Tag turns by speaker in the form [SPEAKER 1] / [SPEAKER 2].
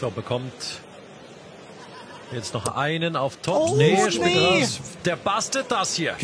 [SPEAKER 1] So, bekommt jetzt noch einen auf Top.
[SPEAKER 2] Oh,
[SPEAKER 1] nee,
[SPEAKER 2] nee.
[SPEAKER 1] raus. Der bastet das hier.